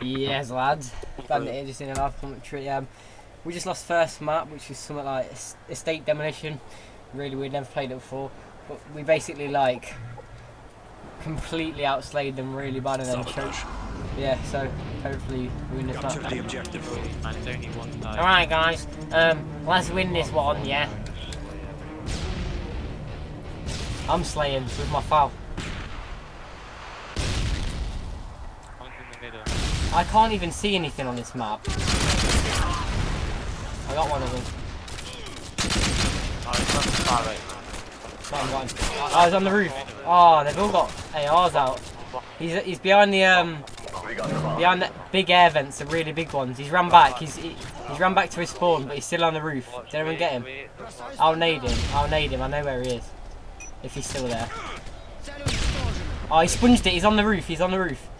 Yes, lads. Bandit here, just in a live commentary. Um, we just lost first map, which was something like es- estate demolition. Really, we'd never played it before, but we basically like completely outslayed them really bad and then choked. Yeah, so hopefully we win this Capture map. the objective. Only one. Alright, guys. Um, let's win this one, yeah. I'm slaying with my FAL. I can't even see anything on this map. I got one of them. One. Oh, ah, he's on the roof. Oh, they've all got ARs out. He's he's behind the um behind the big air vents, the really big ones. He's run back. He's he, he's run back to his spawn, but he's still on the roof. Did anyone get him? I'll nade him. I'll nade him. I know where he is. If he's still there. Oh, he sponged it. He's on the roof. He's on the roof.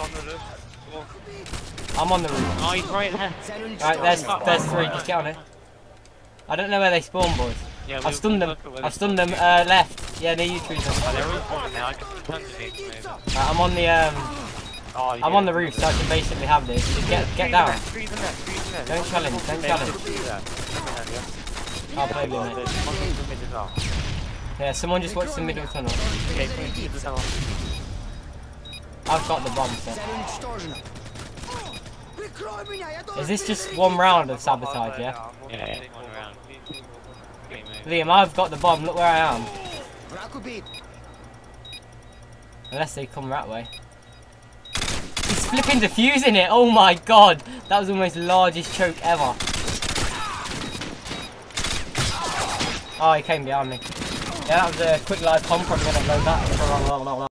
On the roof. I'm on the roof. Oh, he's right there. Right, there's there's three. Just get on it. I don't know where they spawn, boys. Yeah, I've stunned them. I've stunned them. Uh, left. Yeah, near you, Treason. Oh, they're all spawning now. I can turn to me. maybe. Right, I'm on the um. Oh, you I'm on the roof, so I can basically have this. Just get get down. there, trees in there, trees in there. Don't challenge. Don't challenge. trees there. Come here, yeah. I'll play with it. There's one in the middle as well. Yeah, someone just watch the middle tunnel. Okay, please, the tunnel. I've got the bomb. So. Is this just one round of sabotage? Yeah. Yeah, yeah. One around. Liam, I've got the bomb. Look where I am. Unless they come that way. He's flipping defusing it. Oh my god, that was almost the largest choke ever. Oh, he came behind me. Yeah, that was a quick live comp. I'm gonna load that.